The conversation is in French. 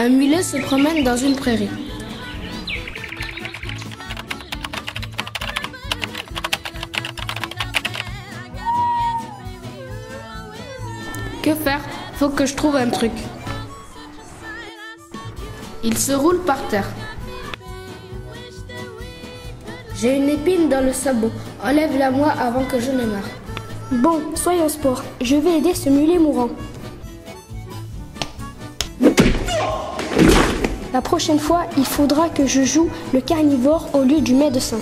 Un mulet se promène dans une prairie. Que faire? Faut que je trouve un truc. Il se roule par terre. J'ai une épine dans le sabot. Enlève-la moi avant que je ne meure. Bon, soyons sport. Je vais aider ce mulet mourant. La prochaine fois, il faudra que je joue le carnivore au lieu du médecin.